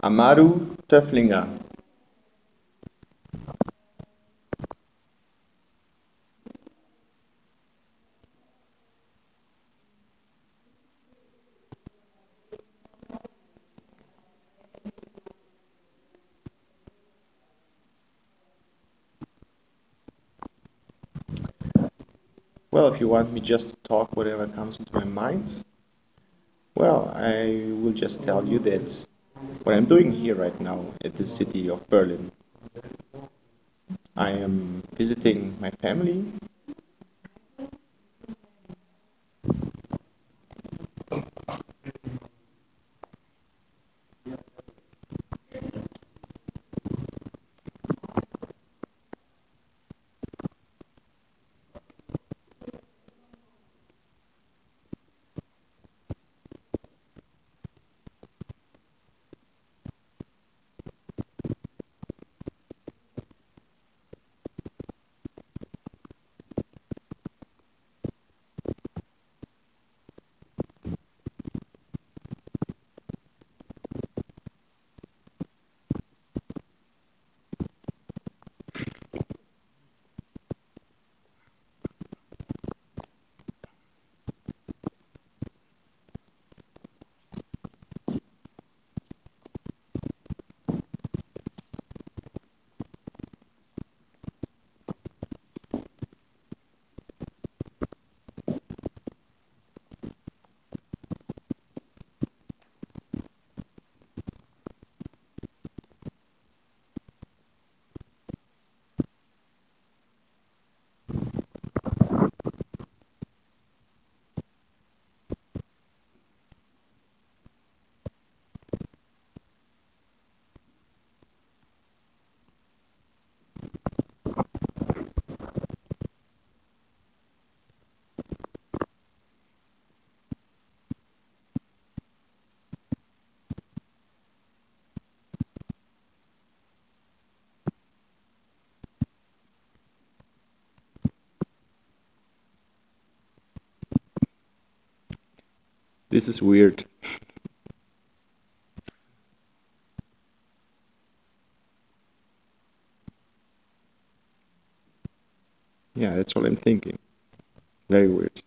Amaru Toefflinger. Well, if you want me just to talk whatever comes into my mind, well, I will just tell you that what I'm doing here right now at the city of Berlin. I am visiting my family. This is weird. yeah, that's what I'm thinking. Very weird.